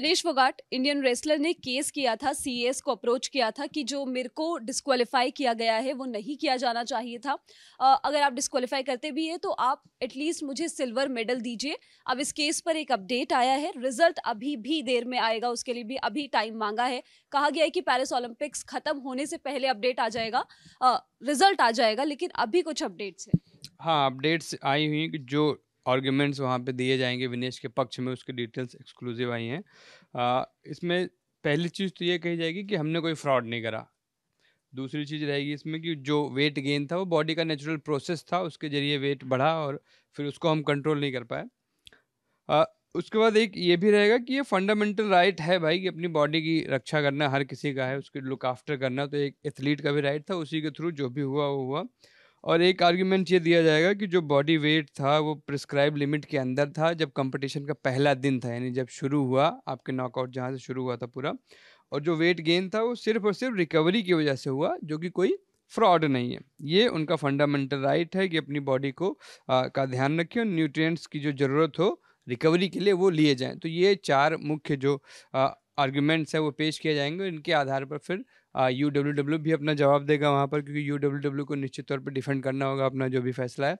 Vinesh Phogat Indian wrestler ने case किया था सीएस को अप्रोच किया था कि जो मेरे को डिस्क्वालीफाई किया गया है वो नहीं किया जाना चाहिए था। अ, अगर आप डिस्क्वालीफाई करते भी है तो आप एटलीस्ट मुझे सिल्वर मेडल दीजिए। अब इस केस पर एक अपडेट आया है रिज़ल्ट अभी भी देर में आएगा उसके लिए भी अभी टाइम मांगा है। कहा गया है कि पैरिस ओलंपिक्स खत्म होने से पहले अपडेट आ जाएगा। रिज़ल्ट आ जाएगा लेकिन अभी कुछ अपडेट्स है। हाँ अपडेट्स आई हुई जो आर्ग्यूमेंट्स वहाँ पे दिए जाएँगे, विनेश के पक्ष में उसकी डिटेल्स एक्सक्लूसिव आई हैं। इसमें पहली चीज़ तो ये कही जाएगी कि हमने कोई फ्रॉड नहीं करा। दूसरी चीज़ रहेगी इसमें कि जो वेट गेन था वो बॉडी का नेचुरल प्रोसेस था, उसके ज़रिए वेट बढ़ा और फिर उसको हम कंट्रोल नहीं कर पाए। उसके बाद एक ये भी रहेगा कि ये फंडामेंटल राइट है भाई कि अपनी बॉडी की रक्षा करना हर किसी का है, उसके लुक आफ्टर करना तो एक एथलीट का भी राइट था, उसी के थ्रू जो भी हुआ, वो हुआ। और एक आर्ग्यूमेंट ये दिया जाएगा कि जो बॉडी वेट था वो प्रिस्क्राइब लिमिट के अंदर था जब कंपटीशन का पहला दिन था यानी जब शुरू हुआ आपके नॉकआउट जहाँ से शुरू हुआ था पूरा। और जो वेट गेन था वो सिर्फ़ और सिर्फ़ रिकवरी की वजह से हुआ जो कि कोई फ्रॉड नहीं है। ये उनका फंडामेंटल राइट right है कि अपनी बॉडी को आ, का ध्यान रखें और न्यूट्रिएंट्स की जो ज़रूरत हो रिकवरी के लिए वो लिए जाएँ। तो ये चार मुख्य जो आर्ग्यूमेंट्स है वो पेश किए जाएँगे इनके आधार पर फिर यू डब्ल्यू डब्ल्यू भी अपना जवाब देगा वहाँ पर क्योंकि यू डब्ल्यू डब्ल्यू को निश्चित तौर पर डिफेंड करना होगा अपना जो भी फैसला है।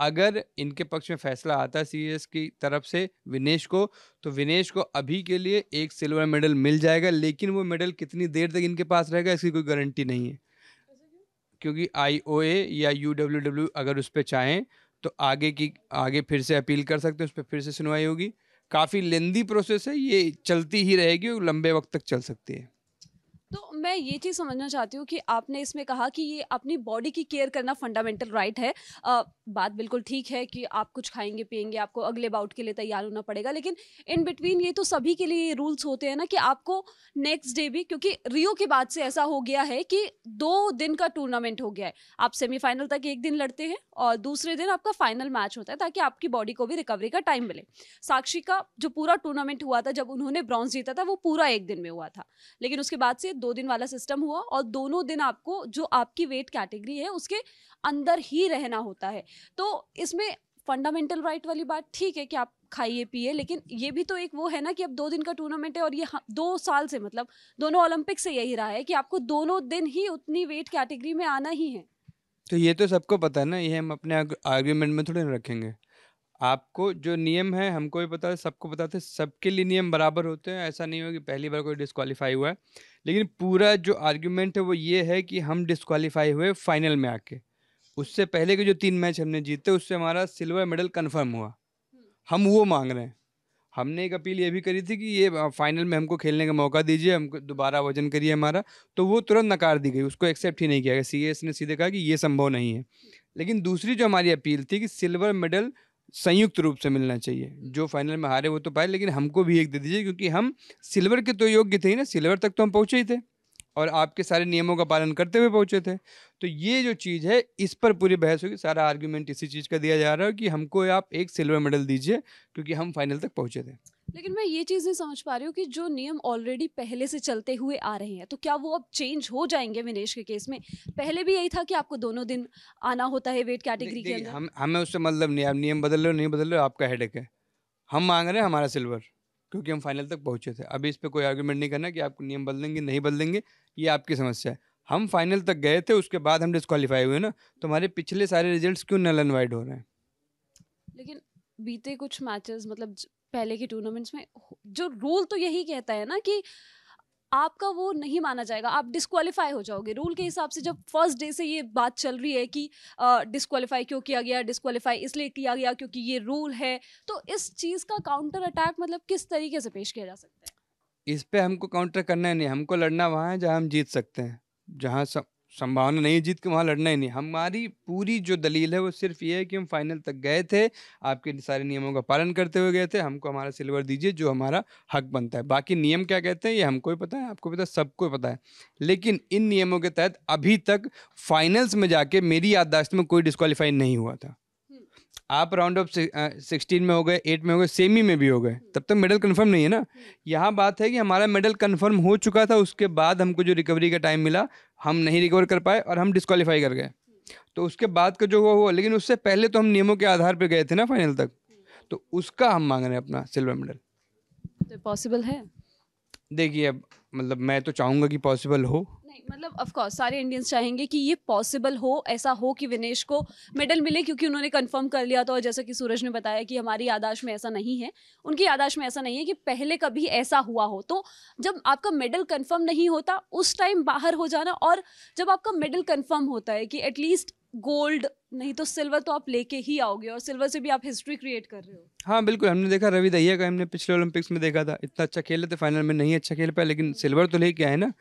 अगर इनके पक्ष में फैसला आता है सी की तरफ़ से विनेश को तो विनेश को अभी के लिए एक सिल्वर मेडल मिल जाएगा, लेकिन वो मेडल कितनी देर तक इनके पास रहेगा इसकी कोई गारंटी नहीं है। क्योंकि आईओए या यू डब्ल्यू डब्ल्यू अगर उस पर चाहें तो आगे की, आगे फिर से अपील कर सकते हैं, उस पर फिर से सुनवाई होगी। काफ़ी लेंदी प्रोसेस है, ये चलती ही रहेगी और लंबे वक्त तक चल सकती है। मैं ये चीज़ समझना चाहती हूँ कि आपने इसमें कहा कि ये अपनी बॉडी की केयर करना फंडामेंटल राइट है। आ, बात बिल्कुल ठीक है कि आप कुछ खाएँगे पिएँगे आपको अगले बाउट के लिए तैयार होना पड़ेगा लेकिन इन बिटवीन ये तो सभी के लिए रूल्स होते हैं ना कि आपको नेक्स्ट डे भी क्योंकि रियो के बाद से ऐसा हो गया है कि दो दिन का टूर्नामेंट हो गया है। आप सेमीफाइनल तक एक दिन लड़ते हैं और दूसरे दिन आपका फाइनल मैच होता है ताकि आपकी बॉडी को भी रिकवरी का टाइम मिले। साक्षी का जो पूरा टूर्नामेंट हुआ था जब उन्होंने ब्रॉन्ज जीता था वो पूरा एक दिन में हुआ था। लेकिन उसके बाद से दो दिन वाला सिस्टम हुआ और दोनों दिन आपको जो आपकी वेट कैटेगरी है, उसके अंदर ही रहना होता है। तो इसमें फंडामेंटल राइट right वाली बात ठीक है कि आप खाइए, पिए, लेकिन ये भी तो एक वो है ना कि अब दो दिन का टूर्नामेंट है और ये दो साल से मतलब दोनों ओलंपिक से यही रहा है कि आपको दोनों दिन ही उतनी वेट कैटेगरी में आना ही है। तो ये तो सबको पता है ना, ये हम अपने आर्ग्यूमेंट में थोड़े रखेंगे। आपको जो नियम है, हमको भी पता है सबको पता है सबके लिए नियम बराबर होते हैं। ऐसा नहीं हो कि पहली बार कोई डिस्कालीफाई हुआ है। लेकिन पूरा जो आर्ग्यूमेंट है, वो ये है कि हम डिस्कालीफाई हुए फाइनल में आके। उससे पहले के जो तीन मैच हमने जीते, उससे हमारा सिल्वर मेडल कन्फर्म हुआ। हम वो मांग रहे हैं। हमने एक अपील ये भी करी थी कि ये फाइनल में हमको खेलने का मौका दीजिए, हमको दोबारा वज़न करिए हमारा। तो वो तुरंत नकार दी गई, उसको एक्सेप्ट ही नहीं किया गया। सी ने सीधे कहा कि ये संभव नहीं है। लेकिन दूसरी जो हमारी अपील थी कि सिल्वर मेडल संयुक्त रूप से मिलना चाहिए। जो फाइनल में हारे वो तो पाए, लेकिन हमको भी एक दे दीजिए, क्योंकि हम सिल्वर के तो योग्य थे ही ना, सिल्वर तक तो हम पहुँचे ही थे। और आपके सारे नियमों का पालन करते हुए पहुँचे थे। तो ये जो चीज़ है इस पर पूरी बहस होगी। सारा आर्ग्यूमेंट इसी चीज़ का दिया जा रहा है कि हमको आप एक सिल्वर मेडल दीजिए क्योंकि हम फाइनल तक पहुँचे थे। लेकिन मैं ये चीज़ नहीं समझ पा रही हूँ कि जो नियम ऑलरेडी पहले से चलते हुए आ रहे हैं तो क्या वो अब चेंज हो जाएँगे विनेश के केस में? पहले भी यही था कि आपको दोनों दिन आना होता है वेट कैटेगरी के अंदर। हम हमें उससे मतलब नहीं आप नियम बदल रहे हो नहीं बदल रहे हो आपका हेडेक है। हम मांग रहे हैं हमारा सिल्वर क्योंकि हम फाइनल तक पहुँचे थे। अभी इस पर कोई आर्ग्यूमेंट नहीं करना कि आपको नियम बदलेंगे, नहीं बदलेंगे, ये आपकी समस्या है। हम फाइनल तक गए थे, उसके बाद हम डिस्कालीफाई हुए ना तो हमारे पिछले सारे रिज़ल्ट क्यों नल एंड वाइड हो रहे हैं? लेकिन बीते कुछ मैचेस मतलब पहले के टूर्नामेंट्स में जो रूल तो यही कहता है ना कि आपका वो नहीं माना जाएगा, आप डिस्कवालीफाई हो जाओगे। रूल के हिसाब से जब फ़र्स्ट डे से ये बात चल रही है कि डिस्कवालीफाई क्यों किया गया डिस्कवालीफाई इसलिए किया गया क्योंकि ये रूल है तो इस चीज़ का काउंटर अटैक मतलब किस तरीके से पेश किया जा सकता है? इस पर हमको काउंटर करना है नहीं, हमको लड़ना वहाँ है जहाँ हम जीत सकते हैं, जहाँ सब संभावना नहीं है, जीत के वहाँ लड़ना ही नहीं। हमारी पूरी जो दलील है, वो सिर्फ़ ये है कि हम फाइनल तक गए थे, आपके सारे नियमों का पालन करते हुए गए थे, हमको हमारा सिल्वर दीजिए, जो हमारा हक बनता है। बाकी नियम क्या कहते हैं, ये हमको ही पता है, आपको पता है, सबको पता है। लेकिन इन नियमों के तहत अभी तक फाइनल्स में जाके मेरी याददाश्त में कोई डिस्कालीफाई नहीं हुआ था। आप राउंड ऑफ़ सिक्सटीन में हो गए एट में हो गए सेमी में भी हो गए तब तक मेडल कंफर्म नहीं है ना? यहाँ बात है कि हमारा मेडल कंफर्म हो चुका था उसके बाद हमको जो रिकवरी का टाइम मिला हम नहीं रिकवर कर पाए और हम डिस्कालीफाई कर गए। तो उसके बाद का जो हुआ हुआ लेकिन उससे पहले तो हम नियमों के आधार पर गए थे ना फाइनल तक। तो उसका हम मांग रहे हैं अपना सिल्वर मेडल तो पॉसिबल है? देखिए अब मतलब मैं तो चाहूँगा कि पॉसिबल हो। नहीं मतलब ऑफ़ कोर्स सारे इंडियंस चाहेंगे कि ये पॉसिबल हो, ऐसा हो कि विनेश को मेडल मिले, क्योंकि उन्होंने कंफर्म कर लिया था और जैसा कि सूरज ने बताया कि हमारी यादाश्त में ऐसा नहीं है। उनकी यादाश्त में ऐसा नहीं है कि पहले कभी ऐसा हुआ हो। तो जब आपका मेडल कंफर्म नहीं होता, उस टाइम बाहर हो जाना और जब आपका मेडल कंफर्म होता है कि एटलीस्ट गोल्ड नहीं तो सिल्वर तो आप लेके ही आओगे और सिल्वर से भी आप हिस्ट्री क्रिएट कर रहे हो। हाँ बिल्कुल हमने देखा रवि दहिया का हमने पिछले ओलंपिक्स में देखा था। इतना अच्छा खेले थे फाइनल में नहीं अच्छा खेल पाया लेकिन सिल्वर तो लेके आए ना।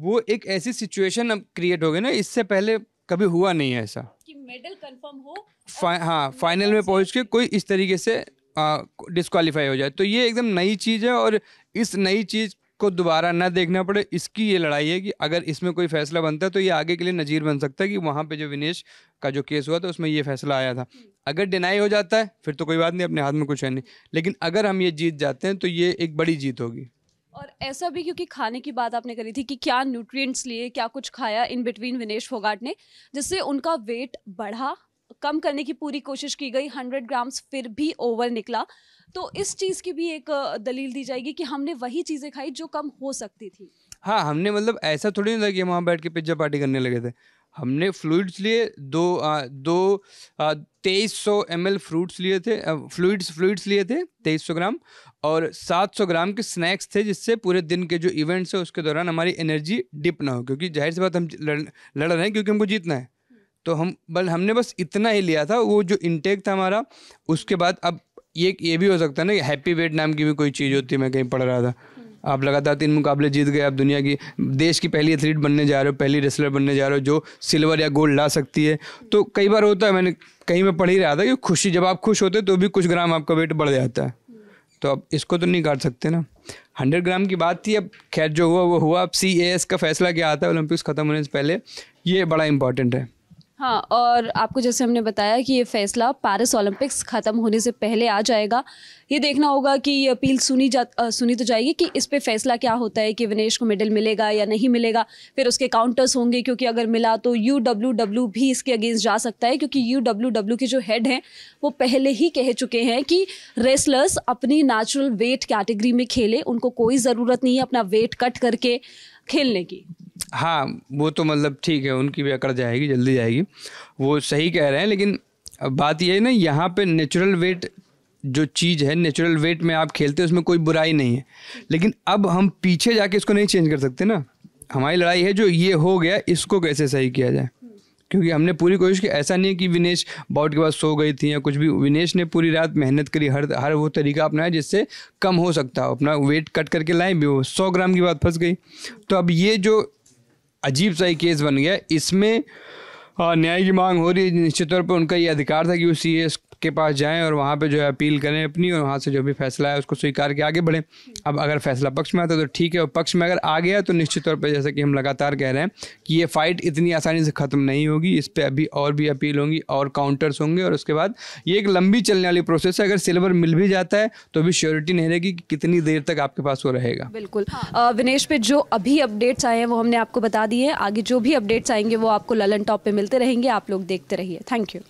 वो एक ऐसी सिचुएशन अब क्रिएट हो गई ना इससे पहले कभी हुआ नहीं है ऐसा। कि मेडल कंफर्म हो फा, हाँ फाइनल में पहुँच के कोई इस तरीके से डिस्कालीफाई हो जाए। तो ये एकदम नई चीज़ है और इस नई चीज़ को दोबारा ना देखना पड़े, इसकी ये लड़ाई है कि अगर इसमें कोई फैसला बनता है तो ये आगे के लिए नज़ीर बन सकता है कि वहाँ पे जो विनेश का जो केस हुआ था, उसमें ये फैसला आया था। अगर डिनाई हो जाता है, फिर तो कोई बात नहीं, अपने हाथ में कुछ है नहीं। लेकिन अगर हम ये जीत जाते हैं तो ये एक बड़ी जीत होगी। और ऐसा भी क्योंकि खाने की बात आपने करी थी कि क्या न्यूट्रिएंट्स लिए, क्या कुछ खाया इन बिटवीन विनेश फोगाट ने, जिससे उनका वेट बढ़ा, कम करने की पूरी कोशिश की गई हंड्रेड ग्राम्स फिर भी ओवर निकला। तो इस चीज़ की भी एक दलील दी जाएगी कि हमने वही चीज़ें खाई जो कम हो सकती थी। हाँ हमने मतलब ऐसा थोड़ी नहीं था कि हम वहाँ बैठ के पिज़्ज़ा पार्टी करने लगे थे। हमने फ्लूड्स लिए दो आ, दो तेईस सौ एम एल फ्रूट्स लिए थे फ्लूड्स फ्लूड्स लिए थे तेईस सौ ग्राम और सात सौ ग्राम के स्नैक्स थे जिससे पूरे दिन के जो इवेंट्स हैं उसके दौरान हमारी एनर्जी डिप ना हो क्योंकि ज़ाहिर सी बात हम लड़ लड़ रहे हैं क्योंकि हमको जीतना है। तो हम बल हमने बस इतना ही लिया था वो जो इनटेक था हमारा उसके बाद अब ये ये भी हो सकता है ना कि हैप्पी वेट नाम की भी कोई चीज़ होती है मैं कहीं पढ़ रहा था। आप लगातार तीन मुकाबले जीत गए आप दुनिया की देश की पहली एथलीट बनने जा रहे हो पहली रेसलर बनने जा रहे हो जो सिल्वर या गोल्ड ला सकती है। तो कई बार होता है मैंने कहीं में पढ़ ही रहा था कि खुशी जब आप खुश होते तो भी कुछ ग्राम आपका वेट बढ़ जाता है। तो आप इसको तो नहीं काट सकते ना। हंड्रेड ग्राम की बात थी अब खैर जो हुआ वो हुआ। अब सी का फैसला क्या आता है ओलंपिक्स ख़त्म होने से पहले ये बड़ा इंपॉर्टेंट है। हाँ और आपको जैसे हमने बताया कि ये फैसला पेरिस ओलंपिक्स ख़त्म होने से पहले आ जाएगा। ये देखना होगा कि ये अपील सुनी जा आ, सुनी तो जाएगी कि इस पे फैसला क्या होता है कि विनेश को मेडल मिलेगा या नहीं मिलेगा। फिर उसके काउंटर्स होंगे क्योंकि अगर मिला तो यू डब्ल्यू डब्ल्यू भी इसके अगेंस्ट जा सकता है क्योंकि यू डब्ल्यू डब्ल्यू के जो हेड हैं वो पहले ही कह चुके हैं कि रेसलर्स अपनी नेचुरल वेट कैटेगरी में खेले उनको कोई ज़रूरत नहीं है अपना वेट कट करके खेलने की। हाँ वो तो मतलब ठीक है, उनकी भी अकड़ जाएगी, जल्दी जाएगी। वो सही कह रहे हैं, लेकिन बात ये है ना, यहाँ पे नेचुरल वेट जो चीज़ है नेचुरल वेट में आप खेलते हैं, उसमें कोई बुराई नहीं है। लेकिन अब हम पीछे जाके इसको नहीं चेंज कर सकते ना। हमारी लड़ाई है जो ये हो गया, इसको कैसे सही किया जाए? क्योंकि हमने पूरी कोशिश की, ऐसा नहीं है कि विनेश बाउट के बाद सो गई थी या कुछ भी, विनेश ने पूरी रात मेहनत करी, हर हर वो तरीका अपनाया जिससे कम हो सकता। हो अपना वेट कट करके लाए, भी वो सौ ग्राम की बात फंस गई। तो अब ये जो अजीब सा ही केस बन गया। इसमें न्याय की मांग हो रही है, निश्चित तौर पर उनका ये अधिकार था कि वो सी के पास जाएँ और वहाँ पे जो है अपील करें अपनी और वहाँ से जो भी फैसला है उसको स्वीकार के आगे बढ़ें। अब अगर फैसला पक्ष में आता है तो ठीक है, और पक्ष में अगर आ गया तो निश्चित तौर पर जैसे कि हम लगातार कह रहे हैं कि ये फाइट इतनी आसानी से ख़त्म नहीं होगी, इस पर अभी और भी अपील होंगी और काउंटर्स होंगे और उसके बाद ये एक लंबी चलने वाली प्रोसेस है। अगर सिल्वर मिल भी जाता है तो भी श्योरिटी नहीं रहेगी कि कितनी देर तक आपके पास वो रहेगा। बिल्कुल। विनेश पे जो अभी अपडेट्स आए हैं वो हमने आपको बता दिए हैं। आगे जो भी अपडेट्स आएँगे वो आपको ललन टॉप पे मिलते रहेंगे। आप लोग देखते रहिए। Thank you